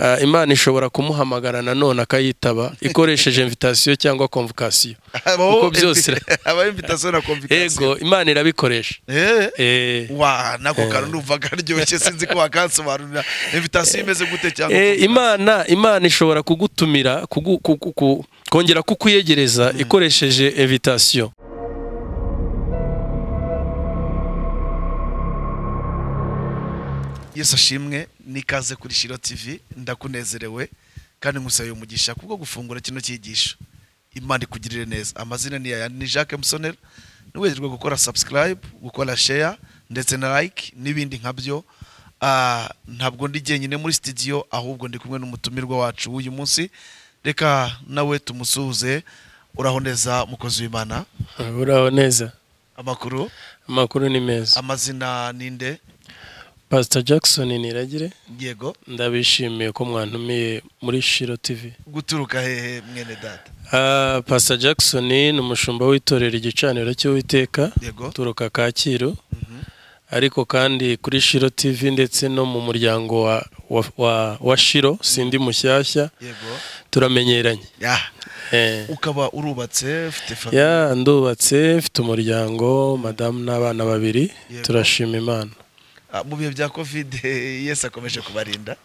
ah, imana ishobora kumuhamagara nanone akayitaba ikoresheje invitasiyo cyangwa konvokasiyo Habaho Kuko byose- yego imana irabikoresha. Eh, Eh, wa nako kantu ndumva karyoshye sinzi ko wakansobanurira. Invitation imeze gute cyangwa Eh, imana imana ishobora kugutumira kugu- ku- ku- ku- kongera kukuyegereza ikoresheje invitasiyo yesu ashimwe. N'ikaze kuri shiro tv ndakunezerewe kandi nkusaye umugisha kubwo gufungura kino cyigisho. Imana ikugirire neza. Amazina ni aya ni jacques musonera. Niwegerwe gukora subscribe gukora share ndetse na like n'ibindi nkabyo Ah, ntabwo ndi jyenyine muri studio ahubwo ndi kumwe n'umutumirwa wacu w'uyu munsi. Reka nawe tumusuhuze. Uraho neza mukozi w'imana. Uraho neza. Amakuru? Amakuru ni meza. Amazina ninde pastor jackson niragire. Yego. Ndabishimiye ko mwantumiye muri shiro tv guturuka hehe mwene data? Ah, pastor jackson ni umushumba w'itorero igicaniro cy'uwiteka. Uturuka kacyiru. Mhm. ariko kandi kuri shiro tv ndetse no mu muryango wa, wa, wa, wa shiro sindi mushyashya. Yego. Turamenyeranye. Ya. Eh. ukaba urubatse ufite famiye ya ndubatse mfite umuryango madamu n'abana babiri. Turashima imana. Mu bihe bya covid yesu akomeje kubarinda.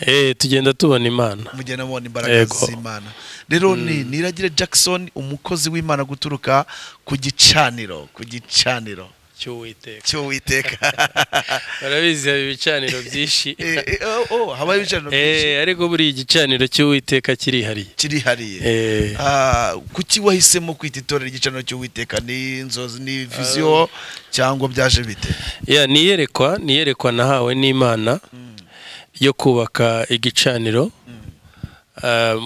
Eh, tugenda tubona imana. Mugenda mubona imbaraga z'imana. Rero ni niragire jackson umukozi w'imana guturuka ku gicaniro ku gicaniro. Cy'uwiteka. Cy'uwiteka. Barabizi haba ibicaniro byinshi. Eh, eh, oh, oh, habaho ibicaniro eh, byinshi ariko buriya igicaniro cy'uwiteka kirihariye. Kirihariye. Eh, Ah, kuki wahisemo kwita itorero igicaniro cy'uwiteka? Ni inzozi ni viziyo cyangwa byaje bite? Ya niyerekwa niyerekwa nahawe n'imana yo kubaka igicaniro. Ah,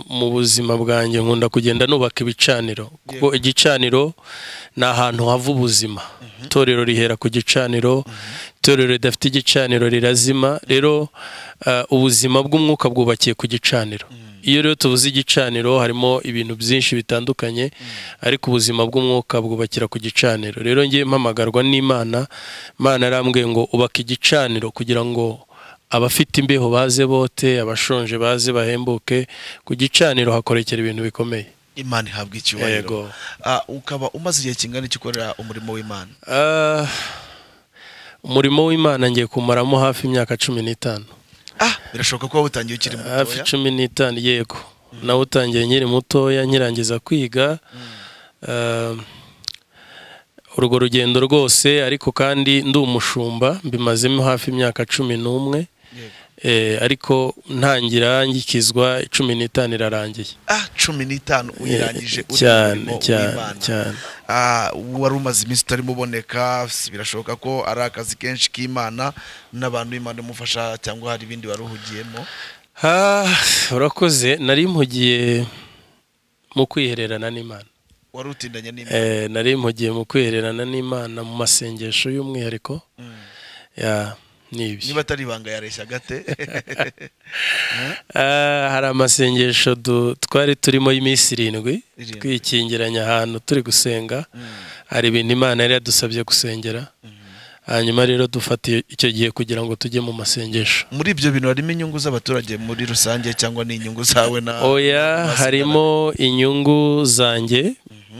mu buzima bwanjye nkunda kugenda nubaka ibicaniro. Kuko igicaniro ni ahantu hava ubuzima. Itorero rihera ku gicaniro. Itorero ridafite igicaniro rirazima. Rero ah, ubuzima bw'umwuka bwubakiye ku gicaniro. Iyo rero tubuze igicaniro harimo ibintu byinshi bitandukanye ariko ubuzima bw'umwuka bwubakira ku gicaniro. Rero ngiye mpamagarwa n'imana. Imana yarambwiye ngo ubaka igicaniro kugira ngo abafite imbeho baze bote abashonje baze bahembuke ku gicaniro hakorekera ibintu bikomeye. Imana ihabwa icyubahiro. Ah, ukaba umaze igihe kingana iki ukorera umurimo w'imana? Ah, umurimo w'imana ngiye kumaramo hafi imyaka cumi n'itanu. Ah birashoboka ko wawutangiye ukiri hafi mutoya cumi n'itanu yego. Nawutangiye nkiri mutoya nkirangiza kwiga. Urwo rugendo rwose ariko kandi ndi umushumba mbimazemo hafi imyaka cumi n'umwe. Ariko ntangira ngikizwa cumi n'itanu irarangiye. Ah cumi n'itanu uyirangije mu cyane cyane Ah, wari umaze iminsi utarimo uboneka birashoboka ko ari akazi kenshi k'imana n'abantu b'imana imufasha cyangwa hari ibindi wari uhugiyemo Ah, urakoze nari mpugiye mu kwihererana n'imana. Wari utindanye n'imana? Eh, nari mpugiye mu kwihererana n'imana mu masengesho y'umwihariko. Mm. Niba atari ibanga yareshya gate. Ah, hari amasengesho twari turimo y'iminsi irindwi twikingiranya ahantu turi gusenga. Mm. hari ibintu imana yari yadusabye gusengera hanyuma rero dufata icyo gihe kugira ngo tujye mu masengesho. Muri ibyo bintu harimo inyungu z'abaturage muri rusange cyangwa ni inyungu zawe na oya harimo inyungu zanjye.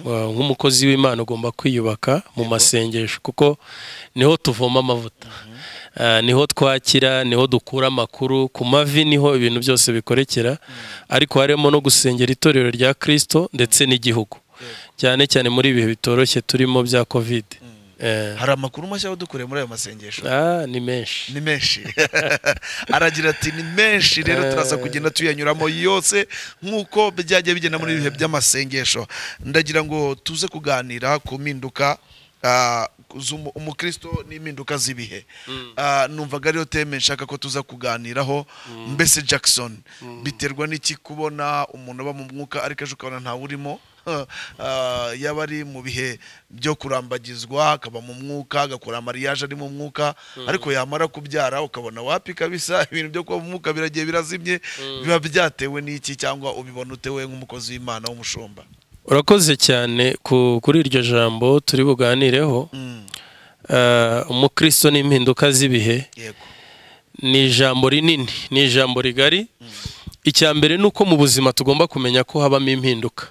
Uh, nk'umukozi w'imana ugomba kwiyubaka mu masengesho kuko ni ho tuvoma amavuta. Uh, ni ho twakira ni ho dukura amakuru ku mavi ni ho ibintu byose bikorekera ariko harimo no gusengera itorero rya kirisito ndetse n'igihugu. Cyane cyane muri ibihe bitoroshye turimo bya kovide Eh, hari amakuru mashya dukure muri ayo masengesho? Ah, ni menshi. Ni menshi. Aragira ati ni menshi rero turaza kugenda tuyanyuramo yose nk'uko byagiye bigenda muri ibihe by'amasengesho. Ndagira ngo tuze kuganira ku mpinduka umukristo n'impinduka z'ibihe. Ah, numvaga ariyo teme nshaka ko tuza kuganiraho. Mbese jackson biterwa n'iki kubona umuntu aba mu mwuka ariko ejo ukabona ntawe urimo? Ah, yaba ari mu bihe byo kurambagizwa akaba mu mwuka agakora mariage ari mu mwuka. Ariko yamara kubyara ukabona wapi kabisa ibintu byo kuba mu mwuka biragiye birazimye. Biba byatewe n'iki cyangwa ubibona utewe nk'umukozi w'imana w'umushumba? Urakoze cyane ku- kuri iryo jambo turi buganireho. Mm, Ah, umukristo n'impinduka z'ibihe. Ni ijambo rinini ni ijambo rigari. Icya mbere ni uko mu buzima tugomba kumenya ko habamo impinduka.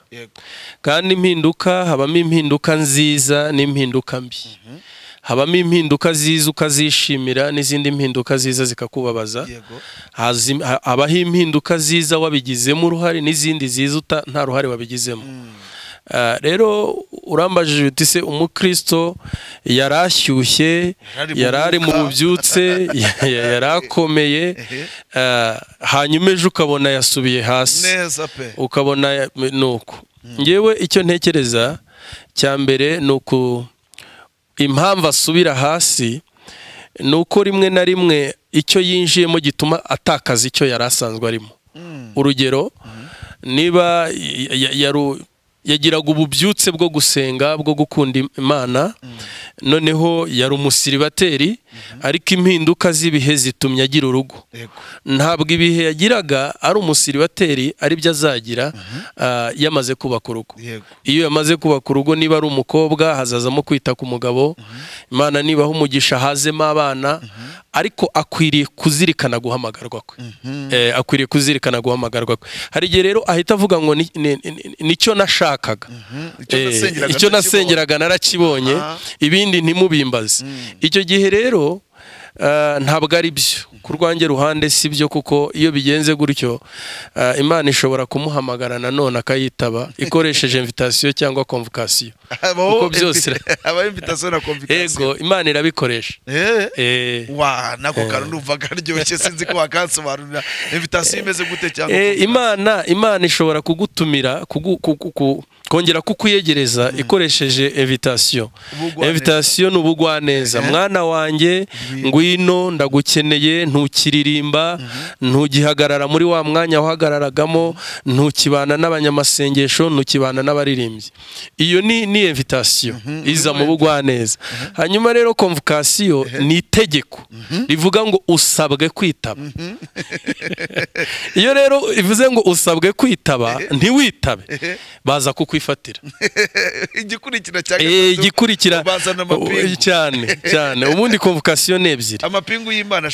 Kandi impinduka habamo impinduka nziza n'impinduka mbi. Habamo impinduka ziza ukazishimira n'izindi mpinduka ziza zikakubabaza. Habaho impinduka ziza wabigizemo uruhare n'izindi ziza nta ruhare wabigizemo. Ah, rero urambajije uti se umukristo yari ashyushye Yari ari mu bubyutse ya- ya- yari akomeye ah, hanyuma ejo ukabona yasubiye hasi. Ukabona ya- ni uko ngewe icyo ntekereza cya mbere ni uku impamvu asubira hasi ni uko rimwe na rimwe icyo yinjiyemo gituma atakaza icyo yari asanzwe arimo. Mm. urugero niba ya- yaru- yagiraga ububyutse bwo gusenga bwo gukunda imana noneho yari umusiribateri ariko impinduka z'ibihe zitumye agira urugo. Ntabwo ibihe yagiraga ari umusiribateri ari byo azagira ah, yamaze kubaka urugo. Iyo yamaze kubaka urugo niba ari umukobwa hazazamo kwita ku mugabo. Imana nibaha umugisha hazemo abana. Ariko akwiriye kuzirikana guhamagarwa kwe. Eh, akwiriye kuzirikana guhamagarwa kwe. Hari igihe rero ahita avuga ngo ni- ni- ni- ni cyo nashakaga. Icyo Eh, nasengeraga narakibonye. Aha. ibindi ntimubimbaze. Icyo gihe rero ah, ntabwo ari byo. Ku rwanjye ruhande si byo kuko iyo bigenze gutyo ah, imana ishobora kumuhamagara nanone akayitaba ikoresheje invitasiyo cyangwa konvokasiyo habaho Kuko byose- habaho invitation na convocation. Ego imana irabikoresha. Eh? Eh, wa nako kantu ndumva karyoshye sinzi ko wakansobanurira invitation imeze gute cyangwa Eh, imana imana ishobora kugutumira kugu- ku- ku- ku- kongera kukwiyegereza ikoresheje invitation. Ubugwaneza. invitation ni ubugwaneza. Mwana wanjye ngwino ndagukeneye ntukiririmba ntugihagarara muri wa mwanya wahagararagamo ntukibana n'abanyamasengesho ntukibana n'abaririmbyi. Iyo ni ni invitation. Iza mu bugwaneza. Hanyuma rero convocation ni itegeko. Rivuga ngo usabwe kwitaba. Iyo rero bivuze ngo usabwe kwitaba ntiwitabe. Baza kukwifatira. Igikurikira Eh, igikurikira. bazana amapingu. Cyane cyane. Ubundi convocation ni ebyiri. Amapingu y'imana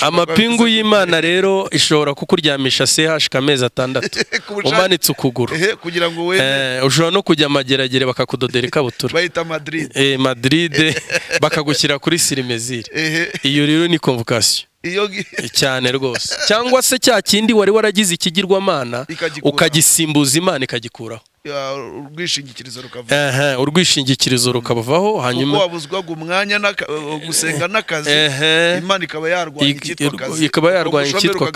avuze- y'imana rero ishobora kukuryamisha CH amezi atandatu. Umanitse ukuguru. Ehe, kugira ngo wende. Eh, ushobora no kujya amageragere bakakudodera ikabutura bahita madrid. Eh, Madrid bakagushyira kuri sirimezire ehe iyo rero ni convocation. Cyane rwose. Cyangwa se cya kindi wari waragize ikigirwamana ukagisimbuza imana ikagikuraho. Urwishingikirizo rukavuga Ehe, urwishingikirizo rukavaho hanyuma wabuzwaga umwanya gusenga n'akazi imana ikaba yarwanya icyitwa akazi ikaba yarwanya icyitwa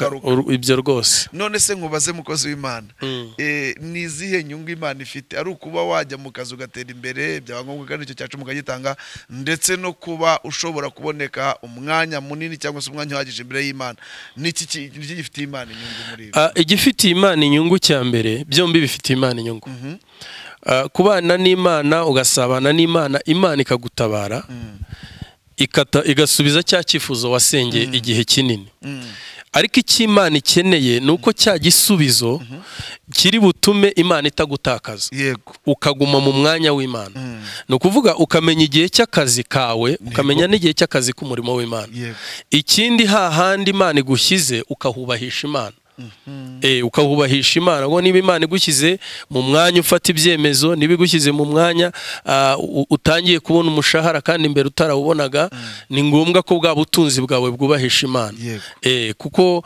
ibyo rwose. None se nkubaze mukozi w'imana. Mm. Eh, ni izihe nyungu imana ifite? Ari ukuba wajya mu kazi ugatera imbere byaba ngombwa kandi icyo cyacu mukagitanga ndetse no kuba ushobora kuboneka umwanya munini cyangwa se umwanya uhagije imbere y'imana. Niki ki- niki gifitiye imana inyungu muri ibi? Ah, igifitiye imana inyungu cya mbere byombi bifitiye imana inyungu. Ah, kubana n'imana ugasabana n'imana imana ikagutabara ikata- igasubiza cya cyifuzo wasengeye igihe kinini. Mm. ariko icyo imana ikeneye ni uko cya gisubizo kiri butume imana itagutakaza. Ukaguma mu mwanya w'imana. Mm. ni ukuvuga ukamenya igihe cy'akazi kawe ukamenya n'igihe cy'akazi k'umurimo w'imana. Ikindi hahandi imana igushyize ukahubahisha imana. Ukahubahisha imana ngo niba imana igushyize mu mwanya ufata ibyemezo niba igushyize mu mwanya ah, u- utangiye kubona umushahara kandi imbere utarawubonaga ni ngombwa ko bwa butunzi bwawe bwubahisha imana. Eh, kuko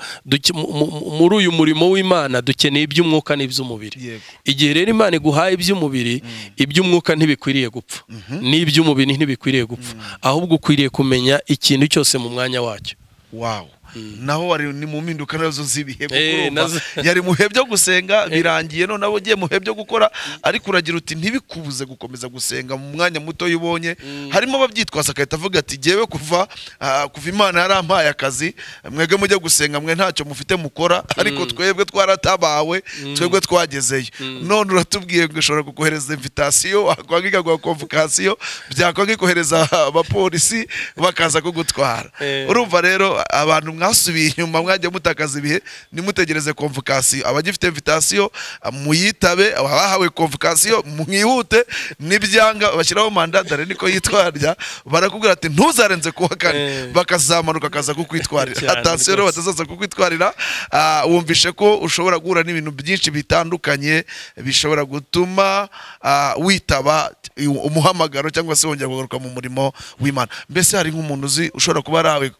muri uyu murimo w'imana dukeneye iby'umwuka n'iby'umubiri. Igihe rero imana iguhaye iby'umubiri iby'umwuka ntibikwiriye gupfa. N'iby'umubiri ntibikwiriye gupfa. Ahubwo ukwiriye kumenya ikintu cyose mu mwanya wacyo. Wow. Naho wari ni mu mpinduka na zo z'ibihe Eh, yari mu bihe byo gusenga birangiye none abo ugiye mu bihe byo gukora. Ariko uragira uti ntibikubuze gukomeza gusenga mu mwanya muto ubonye harimo ababyitwaza agahita avuga ati jyewe kuva ah, kuva imana yarampaye akazi mwebwe mujye gusenga mwe ntacyo mufite mukora. Ariko twebwe twaratabawe twebwe twagezeyo. None uratubwiye ngo ushobora kukohereza invitasiyo wakwanga ikaguha konvokasiyo byakwanga ikohereza abapolisi bakaza kugutwara. Eh. urumva rero abantu mwasubiye inyuma mwajya mutakaza ibihe? Nimutegereze konvokasiyo abagifite invitasiyo muyitabe abahawe konvokasiyo mwihute. N'ibyanga bashyiraho mandadare niko yitwarya barakubwira ati ntuzarenze kuwa kane. Eh. bakazamanuka akaza kukwitwarira. Cyane atansiyo rero batazaza kukwitwarira. Ah, wumvishe ko ushobora guhura n'ibintu byinshi bitandukanye bishobora gutuma ah, witaba umuhamagaro cyangwa se wongera kugaruka mu murimo w'imana. Mbese hari nk'umuntu uzi ushobora kuba arawe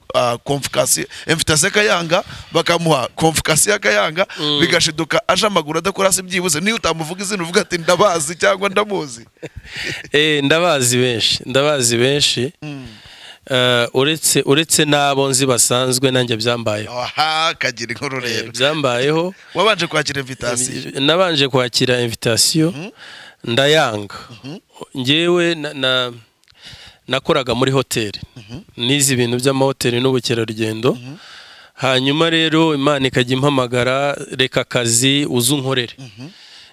konvokasiyo invitasiyo akayanga bakamuha konvokasiyo akayanga bigashiduka aje amaguru adakora hasi byibuze. Niyo utamuvuga izina uvuga ati ndabazi cyangwa ndamuzi? Eh, ndabazi benshi ndabazi benshi. Eh, uretse uretse n'abo nzi basanzwe nanjye byambayeho. Aha kagira inkuru Eh, rero. byambayeho. Wabanje kwakira invitasiyo nabanje kwakira invitasiyo ndayanga. Ngewe na- na- nakoraga muri hoteli nize ibintu by'amahoteli n'ubukerarugendo. Hanyuma rero imana ikajya impamagara reka akazi uze unkorere.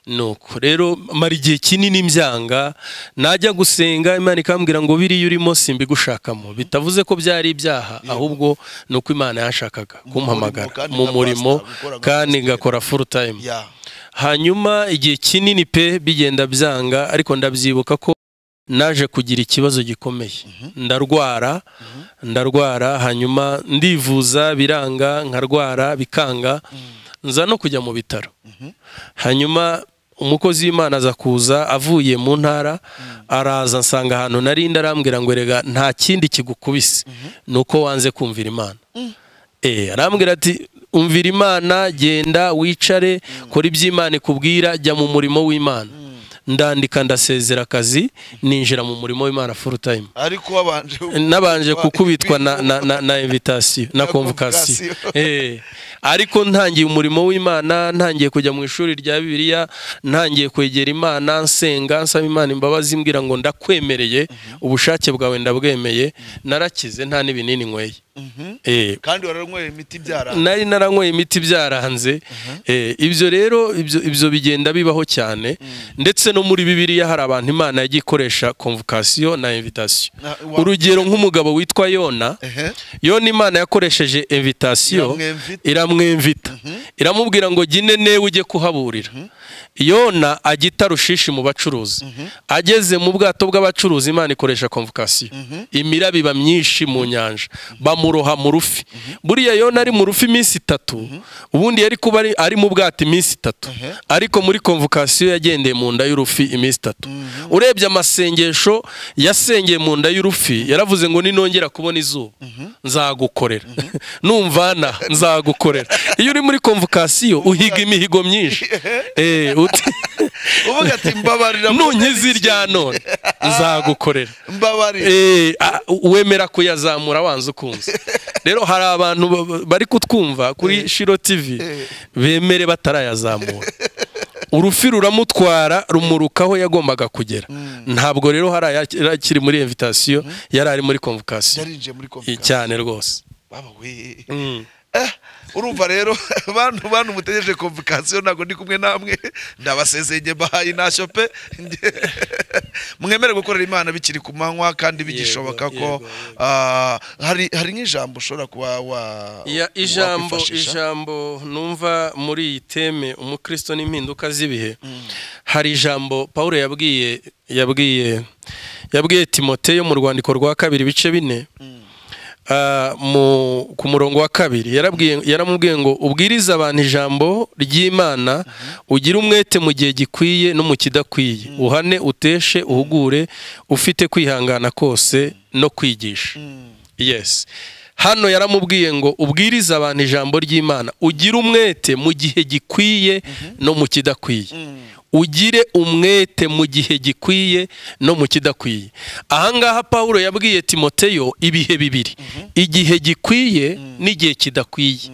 Nuko rero mara igihe kinini mbyanga najya gusenga imana ikambwira ngo biriya urimo simbigushakamo. Bitavuze ko byari ibyaha ahubwo ni uko imana yashakaga kumpamagara mu murimo kandi ngakora full time. Hanyuma igihe kinini pe bigenda byanga ariko ndabyibuka ko naje kugira ikibazo gikomeye. Ndarwara ndarwara hanyuma ndivuza biranga nkarwara bikanga. Nza no kujya mu bitaro. Hanyuma umukozi w'imana aza kuza avuye mu ntara araza nsanga ahantu nari arambwira ngo rega nta kindi kigukubise. Ni uko wanze kumvira imana. Eh, arambwira ati umvira imana genda wicare kora ibyo imana ikubwira jya mu murimo w'imana. Ndandika ndasezera akazi ninjira mu murimo w'imana full time. Ariko wabanje nabanje gukubitwa na, na, na, na invitation na Na convocation. convocation. eh. Ariko ntangiye umurimo w'imana ntangiye kujya mu ishuri rya bibiliya ntangiye kwegera imana nsenga nsaba imana imbabazi mbwira ngo ndakwemereye ubushake bwawe ndabwemeye narakize nta n'ibinini nyweye kandi waranyweye imiti byara nari naranyweye imiti byaranze Eh, ibyo rero ibyo ibyo bigenda bibaho cyane. Ndetse no muri bibiliya hari abantu imana yagiye ikoresha convocation na wa- urugero nk'umugabo witwa yona. Yona imana yakoresheje invitation. Iramwemvita. iramwemvita. Iramubwira ngo jya newe ujye kuhaburira. Yona ajya i tarushishi mu bacuruzi. Ageze mu bwato bw'abacuruzi imana ikoresha convocation. Imiraba iba myinshi mu nyanja. Bamuroha mu rufi. Buriya yona ari mu rufi iminsi itatu. Ubundi yari kuba ari- ari mu bwato iminsi itatu. Ariko muri convocation yagendeye mu nda y'urufi iminsi itatu. Urebye amasengesho yasengeye mu nda y'urufi yaravuze ngo ninongera kubona izuba. Nzagukorera. Numvana nzagukorera. Iyo uri muri convocation uhiga imihigo myinshi. Eh, uti- uvuga ati mbabarira nunkiza irya none. Nzagukorera. Mbabarira. Eh, wemera kuyazamura wanze ukunze. Rero hari abantu ba- ba- bari kutwumva kuri shiro tv bemere batarayazamura. Urufi ruramutwara rumuruka aho yagombaga kugera. Ntabwo rero hari akiri muri invitation yari ari muri convocation. Eh, konvokasiyo cyane rwose. Mm. Eh, urumva rero bantu bantu mutegereje konvokasiyo ntabwo ndi kumwe namwe. Ndabasezeye njye mbahaye intashyo pe. Mwemere gukorera imana bikiri ku manywa kandi bigishoboka ko ah, hari nk'ijambo ushobora kuba wa ijambo ijambo numva muri iyi teme umukristo n'impinduka z'ibihe. Hari ijambo paul yabwiye yabwiye yabwiye timoteyo mu rwandiko rwa kabiri ibice bine. Mu ku murongo wa kabiri yaramubwiye ngo ubwirize abantu ijambo ry'imana ugire umwete mu gihe gikwiye no mu kidakwiye. Uhane uteshe uhugure ufite kwihangana kose no kwigisha. Yes. Hano yaramubwiye ngo ubwirize abantu ijambo ry'imana ugire umwete mu gihe gikwiye no mu kidakwiye. Ugire umwete mu gihe gikwiye no mu kidakwiye. Ahangaha paul yabwiye timoteyo ibihe bibiri. Igihe gikwiye n'igihe kidakwiye.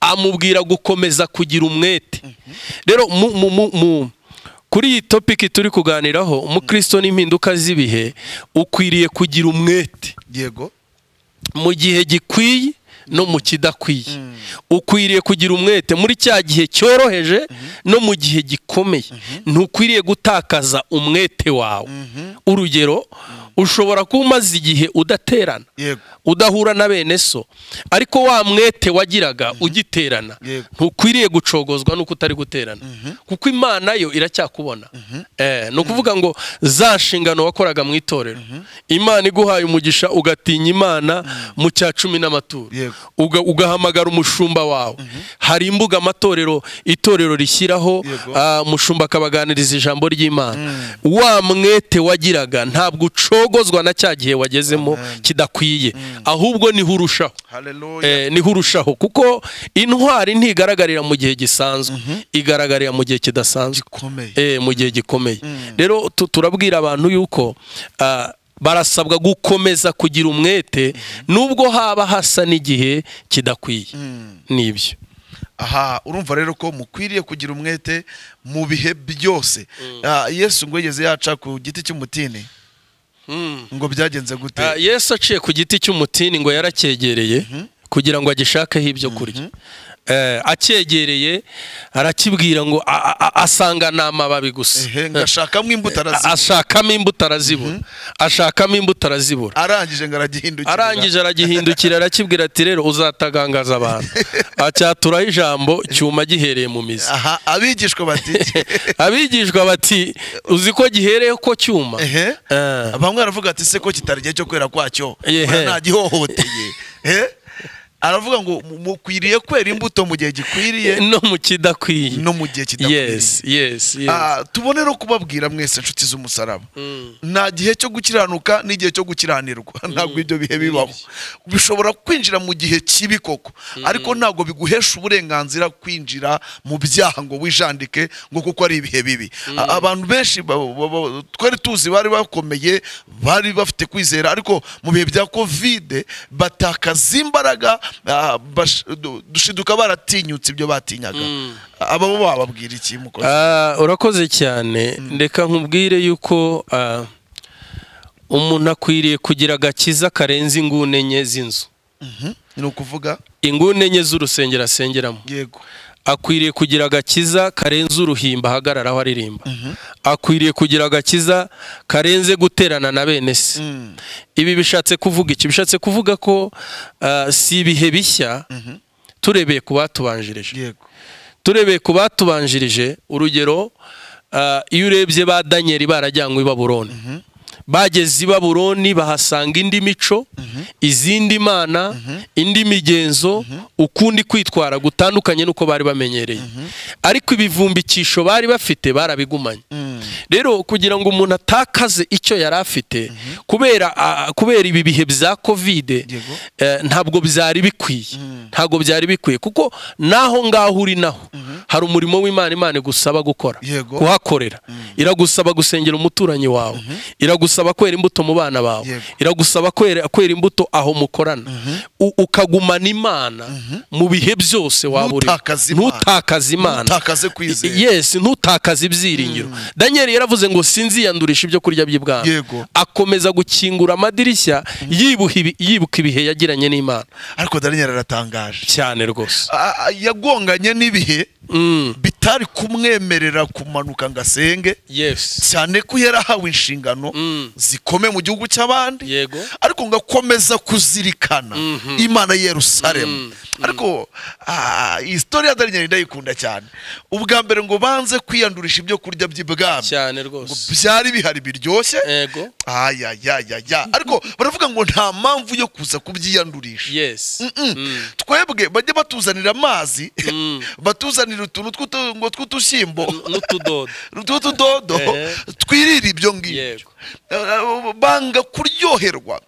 Amubwira gukomeza kugira umwete. Rero mu, mu, mu, mu kuri iyi topiki turi kuganiraho umukristo n'impinduka z'ibihe ukwiriye kugira umwete. Yego. Mu gihe gikwiye no mu kidakwiye. Ukwiriye kugira umwete muri cya gihe cyoroheje no mu gihe gikomeye. Ntukwiriye gutakaza umwete wawe. Urugero ushobora kuba umaze igihe udaterana udahura na bene so ariko wa mwete wagiraga ugiterana. Yego. ntukwiriye gucogozwa nuko utari guterana. Kuko imana yo iracyakubona. Eh, ni ukuvuga ngo za nshingano wakoraga mu itorero. Imana iguhaye umugisha ugatinya imana mu cya cumi n'amaturo. Ugahamagara umushumba wawe. Hari imbuga amatorero itorero rishyiraho ah, umushumba akabaganiriza ijambo ry'imana. Wa mwete wagiraga ntabwo ucogozwa na cya gihe wagezemo kidakwiye. Ahubwo ni ho urushaho. Eh, ni ho urushaho. Kuko intwari ntigaragarira mu gihe gisanzwe. Igaragarira mu gihe kidasanzwe. Eh, mu gihe gikomeye. Rero tu- turabwira abantu yuko ah, barasabwa gukomeza kugira umwete nubwo haba hasa n'igihe kidakwiye. Nibyo. Aha urumva rero ko mukwiriye kugira umwete mu bihe byose. Ah, yesu ngo yigeze yaca ku giti cy'umutini? Ngo byagenze gute? Ah, yesu aciye ku giti cy'umutini ngo yaracyegereye kugira ngo agishakeho ibyo kurya. Eh, acyegereye arakibwira ngo asanga ni amababi gusa. Ehe ngashakamo imbuto arazibura. ashakamo imbuto arazibura. Ashakamo imbuto arazibura. Arangije ngo aragihindukira. Arangije aragihindukira arakibwira ati rero uzatagangaza abantu. Acyaturaho ijambo cyuma gihereye mu mizi. Aha abigishwa bati. Abigishwa bati uzi ko gihereye ko cyuma? Eh. bamwe baravuga ati se ko kitari igihe cyo kwera kwacyo? Ntagihohoteye Eh? Aravuga ngo mu- mukwiriye kwera imbuto mu gihe gikwiriye. No mu kidakwiye. No mu gihe kidakwiriye yes yes yes. Ah, tubone no kubabwira mwese inshuti z'umusaraba. Nta gihe cyo gukiranuka n'igihe cyo gukiranirwa. Ntabwo ibyo bihe bibaho. Bishobora kwinjira mu gihe kibi koko. Ariko ntabwo biguhesha uburenganzira kwinjira mu byaha ngo wijandike ngo kuko ari ibihe bibi. Abantu benshi twari tuzi bari bakomeye bari bafite kwizera. Ariko mu bihe bya kovide batakaza imbaraga ah, bash- du- dushiduka baratinyutse ibyo batinyaga. Aba bo bababwira iki mukozi? Ah, urakoze cyane. Reka nkubwire yuko ah, umuntu akwiriye kugira agakiza karenze inguni enye z'inzu ni ukuvuga? Inguni enye z'urusengero asengeramo yego. Akwiriye kugira agakiza karenze uruhimba ahagararaho aririmba. Akwiriye kugira agakiza karenze guterana na bene se. Ibi bishatse kuvuga iki? Bishatse kuvuga ko ah, si ibihe bishya turebeye ku batubanjirije. Turebeye ku batubanjirije urugero ah, iyo urebye ba daniyeli barajyanywe i baburoni bageze i baburoni bahasanga indi mico izindi mana indi migenzo ukundi kwitwara gutandukanye n'uko bari bamenyereye. Ariko ibivumbikisho bari bafite barabigumanye. Rero kugira ngo umuntu atakaze icyo yari afite kubera kubera ibi bihe bya kovide eh, ntabwo byari bikwiye. Ntabwo byari bikwiye. Kuko naho ngaho uri naho hari umurimo w'imana imana igusaba gukora kuhakorera. Iragusaba gusengera umuturanyi wawe. Iragusaba kwera imbuto mu bana bawe. Iragusaba kwera imbuto aho mukorana. U- ukagumana imana mu bihe byose waba uri. Ntutakaze Imana. Ntutakaze kwizera. yes ntutakaze ibyiringiro. Daniyeli yaravuze ngo sinziyandurisha ibyo kurya by'ibwami. Akomeza gukingura amadirishya yibuka ibihe yagiranye n'imana. Ariko daniel aratangaje. Cyane rwose. Yagonganye n'ibihe Mm, bitari kumwemerera kumanuka ngo asenge cyane ko yarahawe inshingano Mm. zikomeye mu gihugu cy'abandi ariko ngo akomeza kuzirikana imana y'i yerusalemu ariko ah, iyi sitori ya daniel ndayikunda cyane. Ubwa mbere ngo banze kwiyandurisha ibyo kurya by'ibwami. Cyane ngo rwose byari bihari biryoshye. Ariko baravuga ngo nta mpamvu yo kuza kubyiyandurisha twebwe bajye batuzanira amazi Mm. batuzanira utuntu tw'utu- ngo tw'udushyimbo n'utudodo tw'utudodo Ehe. twirire ibyo ngibyo Yego. Eh, banga kuryoherwa.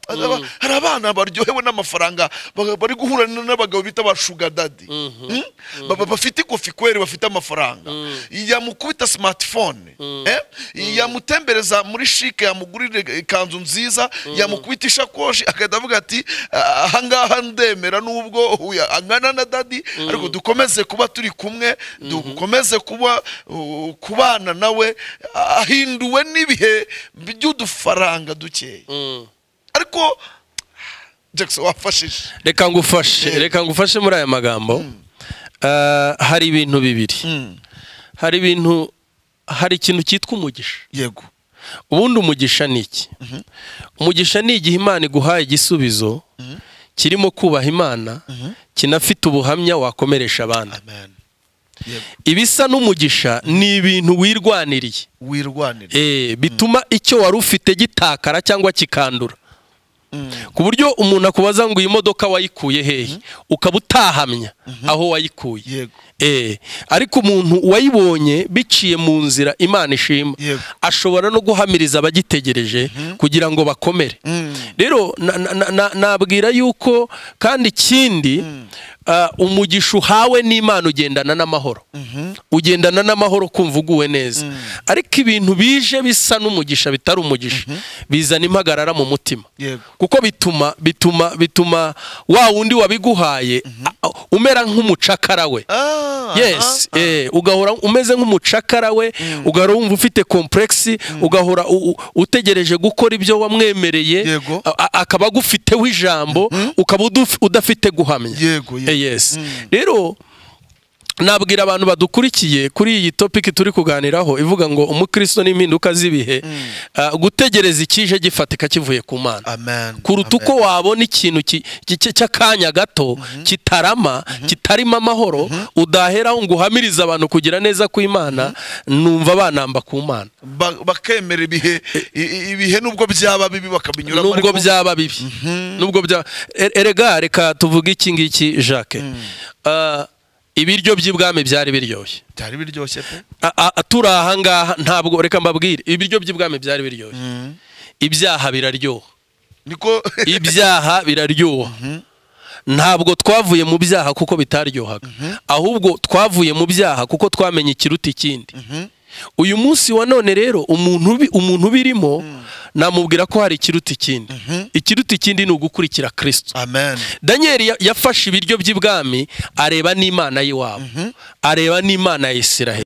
Hari abana baryohewe n'amafaranga ba- bari guhura n'abagabo bita ba dadi Mm? Ba- bafite ikofi kweri bafite amafaranga. Yamukubita smartphone eh? yamutembereza muri shike yamugurira ikanzu nziza yamukubita ishakoshi agahita avuga ati "Ah, ahangaha ndemera nubwo angana na dadi ariko dukomeze kuba turi kumwe dukomeze kuba kubana nawe ahinduwe n'ibihe by'udufaranga dukeya Mm. ariko jackson wafashije. Reka ngufashe Eh. reka ngufashe muri aya magambo. Ah, hari ibintu bibiri. Hari ibintu hari ikintu cyitwa umugisha. Yego. Ubundi umugisha ni iki? Umugisha ni igihe imana iguhaye igisubizo kirimo kubaha imana kinafite ubuhamya wakomeresha yego ibisa n'umugisha ni ibintu wirwaniriye. Wirwanira Eh, bituma icyo wari ufite gitakara cyangwa kikandura. Ku buryo umuntu akubaza ngo iyi modoka wayikuye hehe? Ukaba utahamya aho wayikuye. Eh, ariko umuntu wayibonye biciye mu nzira imana ishima ashobora no guhamiriza abagitegereje kugira ngo bakomere. Mm. rero na- na- na- na- nabwira yuko kandi ikindi umugisha uhawe n'imana ugendana n'amahoro. Ugendana n'amahoro kumva uguwe neza. Ariko ibintu bije bisa n'umugisha bitari umugisha bizana impagarara mu mutima. Kuko bituma bituma bituma wa wundi wabiguhaye a- umera nk'umucakara we. Ah, yes ah, ah. eh, ugahora umeze nk'umucakara we ugahora wumva ufite komplexi ugahora u- u- utegereje gukora ibyo wamwemereye akaba agufiteho ijambo ukaba udafite guhamya. Yego yego Eh, yes rero nabwira abantu badukurikiye kuri iyi topiki turi kuganiraho ivuga ngo umukristo n'impinduka z'ibihe. Ah, gutegereza ikije gifatika kivuye ku mana. Kuruta uko wabona ikintu ki- ki- cy'akanya gato kitarama kitarimo amahoro udaheraho ngo uhamirize abantu kugira neza kw'imana numva banamba ku mana. Ba- bakemera ibihe ibihe nubwo byaba bibi bakabinyuramo nubwo byaba bibi. Nubwo byaba E- erega reka tuvuge iki ngiki jacques. Ah, ibiryo by'ibwami byari biryoshye. Byari biryoshye pe. Turi aha ngaha ntabwo reka mbabwire. Ibiryo by'ibwami byari biryoshye. Ibyaha biraryoha. Ibyaha biraryoha. Ntabwo twavuye mu byaha kuko bitaryohaga. Ahubwo twavuye mu byaha kuko twamenye ikiruta ikindi. Uyu munsi wa none rero umuntu ubi- umuntu ubirimo namubwira ko hari ikiruta ikindi. Ikiruta ikindi ni ugukurikira kirisito amen. Daniel ya- yafashe ibiryo by'ibwami areba n'imana y'iwabo. Areba n'imana ya isiraheli.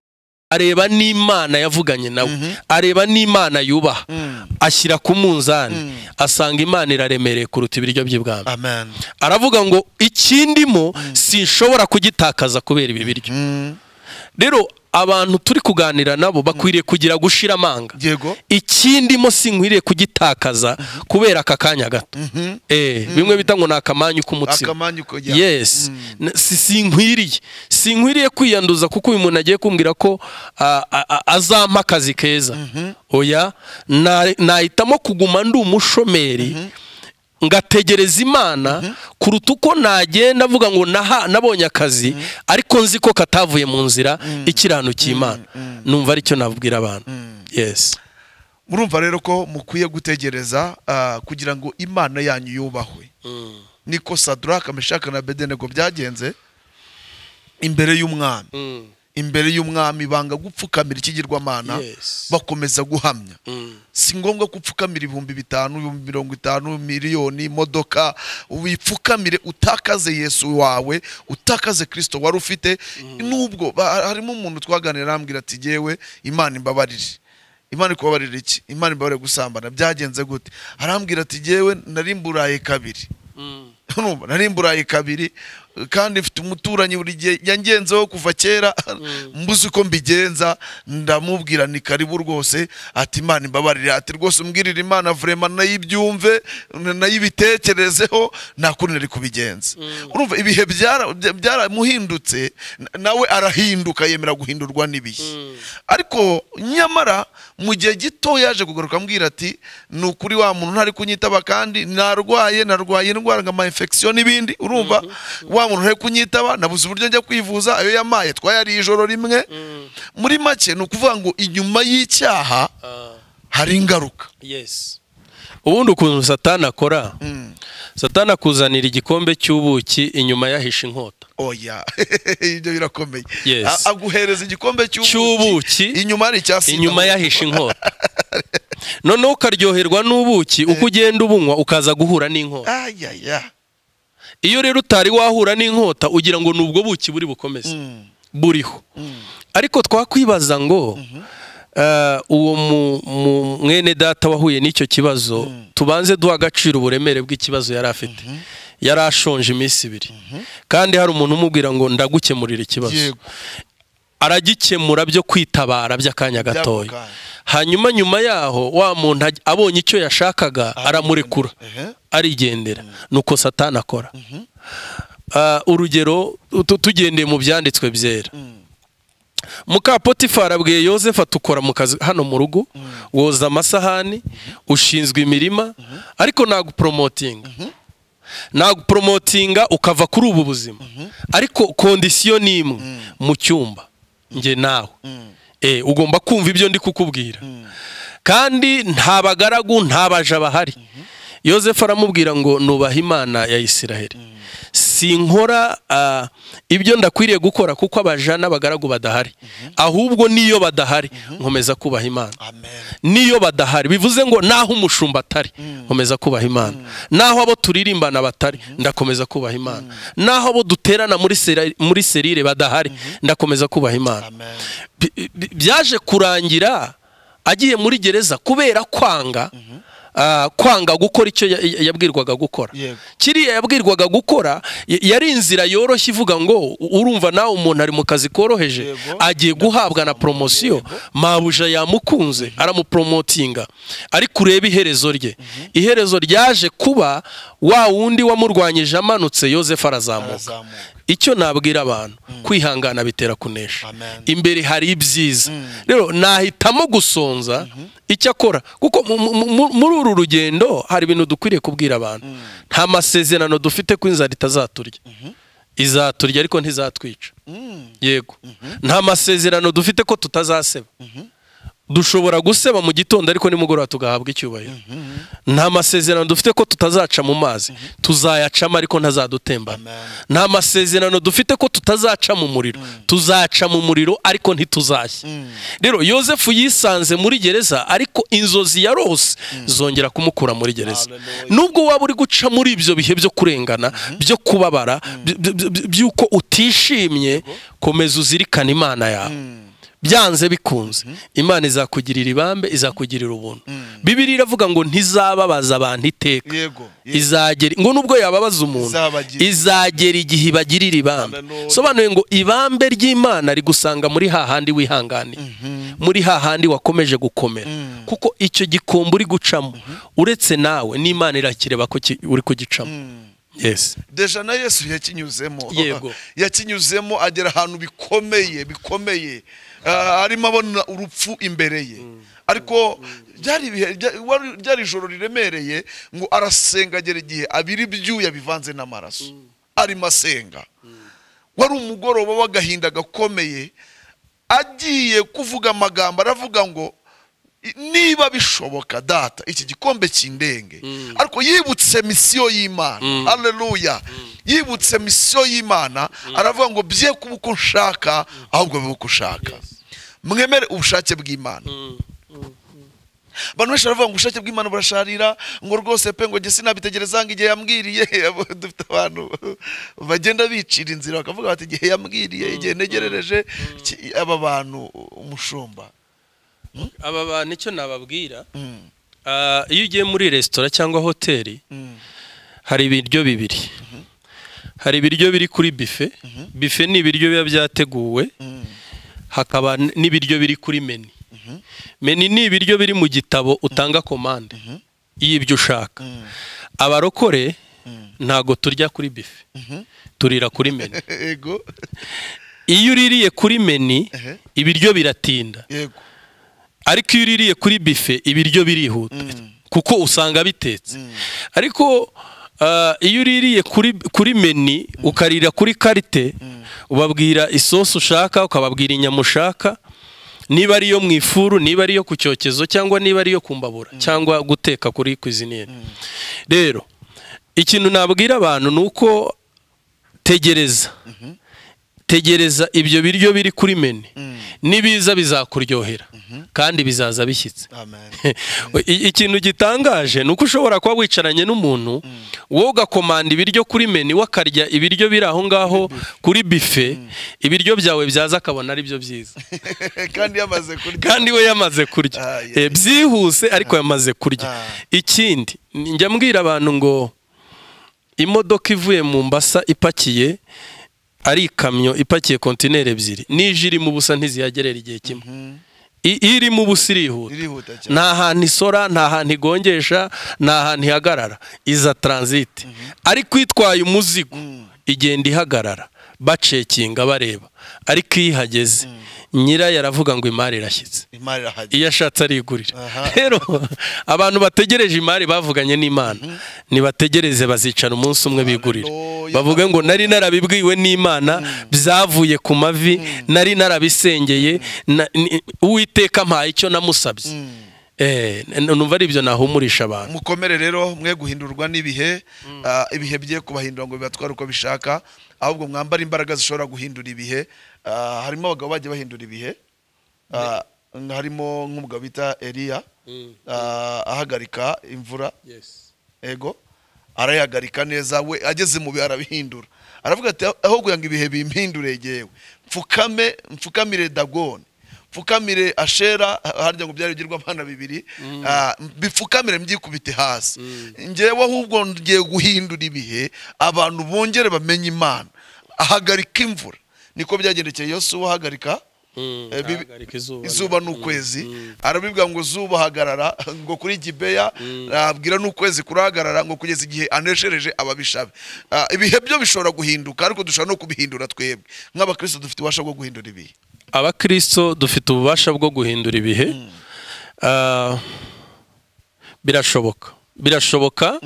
Areba n'imana yavuganye nawe areba n'imana yubaha. Ashyira ku munzani. Asanga imana iraremereye kuruta ibiryo by'ibwami. Amen. Aravuga ngo ikindimo sinshobora kugitakaza kubera ibi biryo. Rero abantu turi kuganira nabo bakwiriye kugira gushira amanga. Yego. Ikindimo sinkwiriye kugitakaza kubera aka kanya gato. Eh bimwe bita ngo ni akamanyu k'umutsima akamanyu ko ya yes N- si sinkwiriye. Sinkwiriye kwiyanduza kuko uyu muntu agiye kumbwira ko azampa akazi keza. Oya na- nahitamo kuguma ndi umushomeri. Ngategereza imana kuruta uko nagenda avuga ngo naha nabonye akazi ariko nzi ko katavuye mu nzira ikiranukiye imana numva ari cyo nabwira abantu. Yes. Murumva rero ko mukwiye gutegereza ah, kugira ngo imana yanyu yubahwe. Niko saduraka meshaka na bedenego byagenze imbere y'umwami Mm. Imbere y'umwami banga gupfukamira ikigirwamana bakomeza guhamya. Mm. si ngombwa ko upfukamira ibihumbi bitanu ibihumbi mirongo itanu miliyoni imodoka wipfukamire utakaze yesu wawe utakaze kirisito wari ufite. Nubwo ba- harimo umuntu twaganira arambwira ati yewe imana imbabarire. Imana ikubabarira iki? Imana imbabarire gusambana. Byagenze gute? Arambwira ati yewe nari mburaye kabiri. Mm. Nari mburaye kabiri kandi mfite umuturanyi buri gihe. Yangenzeho kuva kera mbuze uko mbigenza ndamubwira ni karibu rwose. Ati imana imbabarire. Ati rwose umbwirire imana vurema nayibyumve nayibitekerezeho nta kundi nari kubigenza. Urumva ibihe byara- bya- byaramuhindutse na- nawe arahinduka yemera guhindurwa n'ibihe. Ariko nyamara mu gihe gito yaje kugaruka ambwira ati ni ukuri wa muntu ntari kunyitaba kandi narwaye narwaye indwara nka ama infection n'ibindi. Urumva wa muntu ntari kunyitaba nabuze uburyo njya kwivuza ayo yamaye twayariye ijoro rimwe. Muri make ni ukuvuga ngo inyuma y'icyaha Ah. hari ingaruka. Yes. Ubundi ukuntu satani akora? Mm. satani akuzanira igikombe cy'ubuki inyuma yahishe inkota. Oya ibyo birakomeye. Aguhereza igikombe Cy'ubuki. inyuma hari icyasi inyuma yahishe inkota. Noneho ukaryoherwa n'ubuki uko ugenda ubunywa ukaza guhura n'inkota. Iyo rero utari wahura n'inkota ugira ngo ni ubwo buki buri bukomeze. Mm. buriho. Mm. ariko twakwibaza ngo eh, uwo mu- mwene data wahuye n'icyo kibazo tubanze duha agaciro uburemere bw'ikibazo yari afite. Yari ashonje iminsi ibiri. Kandi hari umuntu umubwira ngo ndagukemurira ikibazo. Aragikemura byo kwitabara by'akanya gatoya. Hanyuma nyuma yaho wa muntu abonye icyo yashakaga aramurekura. Arigendera. Nuko satani akora. Ah, urugero tu- tugendeye mu byanditswe byera. Muka potifari abwiye yosefu atukora mu kazi hano mu rugo woza amasahani ushinzwe imirima ariko naguporomotinga naguporomotinga ukava kuri ubu buzima. Ariko kondisiyo ni imwe mu cyumba. Njye nawe. Ugomba kumva ibyo ndi kukubwira. Kandi nta bagaragu nta baja bahari. Yosefu aramubwira ngo nubaha imana ya isiraheli. Sinkora ah, ibyo ndakwiriye gukora kuko abaja n'abagaragu badahari. Ahubwo niyo badahari nkomeza kubaha imana. Niyo badahari bivuze ngo naho umushumba atari nkomeza kubaha imana. Naho abo turirimbana batari ndakomeza kubaha imana. Naho abo duterana muri serire badahari ndakomeza kubaha imana. Byaje kurangira agiye muri gereza kubera kwanga ah, kwanga gukora icyo ya- ya- yabwirwaga gukora. Kiriya yabwirwaga gukora yari inzira yoroshye ivuga ngo urumva nawe umuntu ari mu kazi koroheje agiye guhabwa na poromosiyo mabuja yamukunze aramuporomotinga ariko urebe iherezo rye. Iherezo ryaje kuba wa wundi wamurwanyije amanutse yosefu arazamuka. Icyo nabwira abantu kwihangana bitera kunesha. Imbere hari ibyiza. Rero nahitamo gusonza icyo akora. Kuko mu- mu- mu- muri uru rugendo hari ibintu dukwiriye kubwira abantu. Nta masezerano dufite ko inzara itazaturya. Izaturya ariko ntizatwica. Yego. Nta masezerano dufite ko tutazaseba. Dushobora guseba mu gitondo ariko nimugoroba tugahabwa icyubahiro. Nta masezerano dufite ko tutazaca mu mazi. Tuzayacamo ariko ntazadutembana. Nta masezerano dufite ko tutazaca mu muriro. Tuzaca mu muriro ariko ntituzashye rero yosefu yisanze muri gereza ariko inzozi yarose zongera kumukura muri gereza. Nubwo waba uri guca muri ibyo bihe byo kurengana byo kubabara by- by- by- by'uko utishimye komeza uzirikane imana yawe. Byanze bikunze. Imana izakugirira ibambe izakugirira ubuntu. Bibiri iravuga ngo ntizababaza abantu iteka. Izagera ngo nubwo yababaza umuntu izagera igihe ibagirira ibambe. Sobanuye ngo ibambe ry'imana rigusanga muri hahandi wihanganiye muri hahandi wakomeje gukomera. Kuko icyo gikombe uri gucamo uretse nawe n'imana irakireba ko uri kugicamo. Yes. Deja na yesu yakinyuzemo. Yakinyuzemo agera ahantu bikomeye bikomeye. Arimo abona urupfu imbere ye. Ariko byari ibihe- bya- wari- ryari ijoro riremereye ngo arasenga agera igihe abira ibyuya bivanze n'amaraso. Arimo asenga wari umugoroba w'agahinda gakomeye agiye kuvuga amagambo aravuga ngo "I- niba bishoboka data iki gikombe kindenge ariko yibutse misiyo y'imana. Haleluya yibutse misiyo y'imana. Aravuga ngo bye kuba uko nshaka ahubwo bibe uko ushaka mwemere ubushake bw'imana. Abantu benshi baravuga ngo ubushake bw'imana burasharira. Ngo rwose pe ngo njye sinabitegereza ngo igihe yambwiriye. Dufite abantu bagenda bicira inzira bakavuga bati igihe yambwiriye igihe ntegerereje. Aba bantu umushumba. Aba bantu icyo nababwira. Mm, ah, iyo ugiye muri resitora cyangwa hoteli mm, hari ibiryo bibiri. Hari ibiryo biri kuri bife bife ni ibiryo biba byateguwe. Hakaba n'ibiryo biri kuri meni meni ni ibiryo biri mu gitabo utanga komande y'ibyo ushaka. Abarokore ntago turya kuri bife turira kuri meni iyo uririye kuri meni ibiryo biratinda. Yego ariko iyo uririye kuri bife ibiryo birihuta. Mm. kuko usanga bitetse. Mm. ariko ah, iyo uririye kuri kuri meni ukarira kuri karite ubabwira isosi ushaka ukababwira inyama ushaka niba ari iyo mu ifuru niba ari iyo ku cyokezo cyangwa niba ari iyo ku mbabura cyangwa guteka kuri kwiziniyeri rero ikintu nabwira abantu ni uko tegereza. Tegereza ibyo biryo biri kuri meni nibiza bizakuryohera. Kandi bizaza bishyitse. Ikintu gitangaje ni uko ushobora kuba wicaranye n'umuntu wowe ugakomanda ibiryo kuri meni we akarya ibiryo biri aho ngaho kuri bife ibiryo byawe byaza akabona ari byo byiza. Kandi we yamaze kurya. Ah. Eh, byihuse ariko yamaze kurya. Ah. ikindi njya mbwira abantu ngo imodoka ivuye mu mbasa ipakiye ari ikamyo ipakiye kontineri ebyiri. Nije irimo ubusa ntiziyagerera igihe kimwe. I- irimo ubusa irihuta. Nta hantu isora nta hantu igongesha nta hantu ihagarara. Iza taransiti ariko itwaye umuzigo. Igenda ihagarara. Bacekinga bareba. Ariko iyo ihageze nyirayo aravuga ngo imari irashyitse. Iyo ashatse arigurira. Rero abantu bategereje imari bavuganye n'imana. Nibategereze bazicara umunsi umwe bigurira bavuge ngo nari narabibwiwe n'imana byavuye ku mavi nari narabisengeye uwiteka mpaye icyo namusabye. Numva ari ibyo nahumurisha abantu. Mukomere rero mwe guhindurwa n'ibihe ah, ibihe bigiye kubahindura ngo bibatware uko bishaka ahubwo mwambara imbaraga zishobora guhindura ibihe. Ah, harimo abagabo bagiye bahindura ibihe. Ah, harimo nk'umugabo bita eliya. Ah, ahagarika imvura. Ego. Arayihagarika neza we ageze mu bihe arabihindura. Aravuga ati aho kugira ngo ibihe bimpindure yewe. Mfukame mfukamire dagoni. Mfukamire ashera harya ngo byari ibigirwamana bibiri ah, bipfukamire mbyikubite hasi. Ngewe ahubwo ngiye guhindura ibihe abantu bongere bamenye imana. Ahagarika imvura. Niko byagendekeye yosuwa ahagarika Mm, Eh, izuba. izuba ni ukwezi. Arabibwira ngo zuba hagarara ngo kuri gibeya. Abwira n'ukwezi kurahagarara ngo kugeza igihe aneshereje ababisha be Ah, ibihe byo bishobora guhinduka ariko dushobora no kubihindura twebwe. Nk'abakristo dufite ububasha bwo guhindura ibihe. Abakristo dufite ububasha bwo guhindura ibihe? Ah, birashoboka. Birashoboka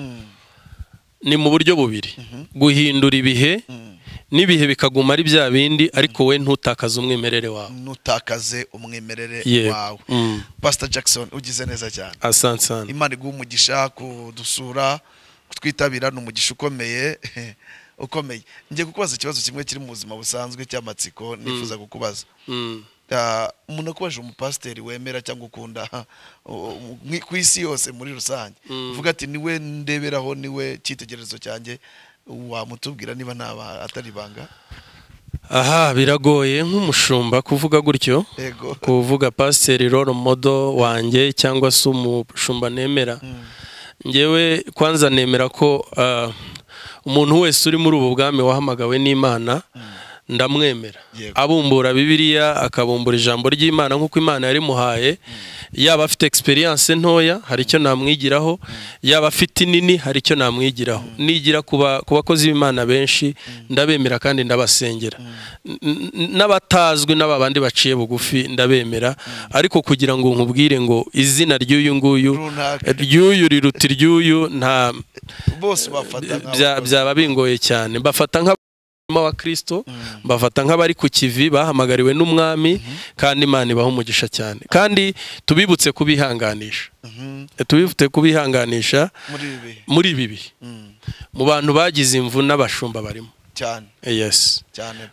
ni mu buryo bubiri. Guhindura ibihe n'ibihe bikaguma ari bya bindi ariko we ntutakaze umwimerere wawe. Ntutakaze umwimerere wawe. Mm. pastor jackson ugize neza cyane. Asante sana. Imana iguha umugisha kudusura kutwitabira ni umugisha ukomeye. ukomeye. Ngiye kukubaza ikibazo kimwe kiri mu buzima busanzwe cy'amatsiko nifuza kukubaza. Mm. Ah, umuntu akubaje umupasiteri wemera cyangwa ukunda ku isi yose muri rusange. Uvuga ati ni we ndeberaho ni we cyitegererezo cyanjye wamutubwira niba atari ibanga? Aha biragoye nk'umushumba kuvuga gutyo. Kuvuga pasiteri roro modo wanjye cyangwa se umushumba nemera. Ngewe kwanza nemera ko ah, umuntu wese uri muri ubu bwami wahamagawe n'imana ndamwemera. Abumbura bibiliya akabumbura ijambo ry'imana nk'uko imana yarimuhaye yaba afite egisperiyanse ntoya hari icyo namwigiraho. Yaba afite inini hari icyo namwigiraho. Nigira ku ba- ku bakozi b'imana benshi ndabemera kandi ndabasengera. N'abatazwi n'aba bandi baciye bugufi ndabemera. Ariko kugira ngo nkubwire ngo izina ry'uyu nguyu ry'uyu riruta iry'uyu nta byaba bingoye cyane. Mbafata nk'abama wa kirisito mbafata nk'abari ku kivi bahamagariwe n'umwami kandi imana ibaha umugisha cyane. Kandi tubibutse kubihanganisha. Tubibutse kubihanganisha muri ibi bihe. Mm, mu bantu bagize imvu n'abashumba barimo. Cyane. Yes.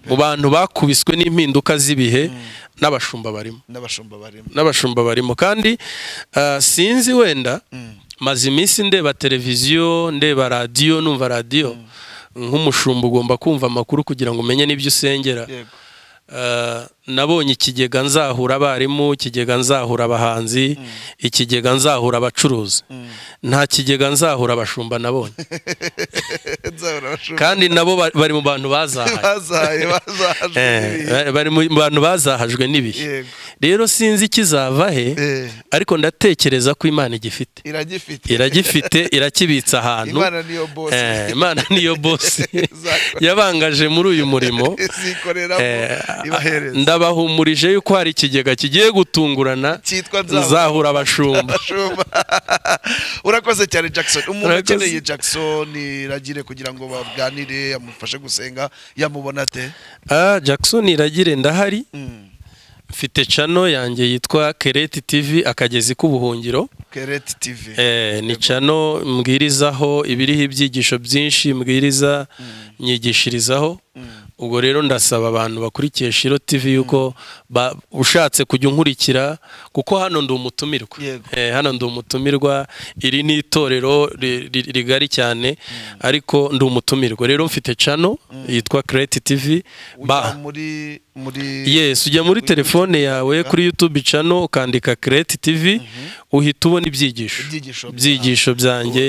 Mu bantu bakubiswe n'impinduka z'ibihe n'abashumba barimo. N'abashumba barimo. N'abashumba barimo. Kandi ah, sinzi wenda Mm, maze iminsi ndeba televiziyo ndeba radiyo numva radiyo nk'umushumba ugomba kumva amakuru kugira ngo umenye n'ibyo usengera. Nabonye ikigega nzahura abarimu ikigega nzahura abahanzi ikigega nzahura abacuruzi. Nta kigega nzahura abashumba nabonye. Kandi nabo ba- bari mu bantu bazahaye Eh, n'ibihe. bari mu bantu bazahajwe n'ibihe. Rero sinzi ikizava he Eh, ariko ndatekereza ko imana igifite. Iragifite. Irakibitsa ahantu. Imana niyo bosi Eh, yabangaje muri uyu murimo. Eh, ndabahumurije yuko hari ikigega kigiye gutungurana cyitwa nzahura. abashumba. Urakoze cyane jackson. Umuntu ukeneye jackson iragire kugira ngo baganire amufashe gusenga yamubona ate? Ah jackson iragire ndahari. Mm. mfite cano yanjye yitwa kereti tv akagezi k'ubuhungiro. Kereti tv Eh, ni cano mbwirizaho ibiriho ibyigisho byinshi mbwiriza nyigishirizaho. Ubwo rero ndasaba abantu bakurikiye shiro tv yuko ushatse kujya unkurikira kuko hano ndi umutumirwa. Eh, hano ndi umutumirwa iri ni itorero ri- ri- rigari cyane ariko ndi umutumirwa. Rero mfite cano yitwa Crete TV yes ujya muri telefone yawe kuri YouTube channel ukandika Crete TV uhita ubona ibyigisho Ibyigisho byanjye.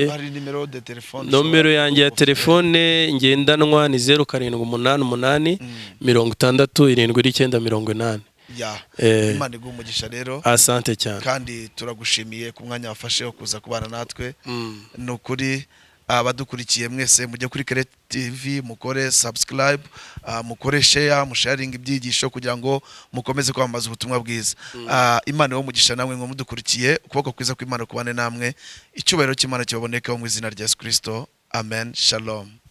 Nomero yanjye ya telefone ngendanwa ni zeru karindwi umunani umunani mirongo itandatu irindwi n'icyenda mirongo inani. Ya. Eh. imana iguha umugisha rero. asante cyane. Kandi turagushimiye ku mwanya wafashe wo kuza kubana natwe. Mm. ni ukuri abadukurikiye mwese mujye kuri Kere TV mukore subscribe ah, mukore share musharinga ibyigisho kugira ngo mukomeze kwamamaza ubutumwa bwiza. Ah, imana mugisha namwe ngo mudukurikiye ukuboko kwiza kw'imana kubane namwe icyubahiro cy'imana kibabonekaho mu izina rya Yesu Kristo. Amen. Shalom.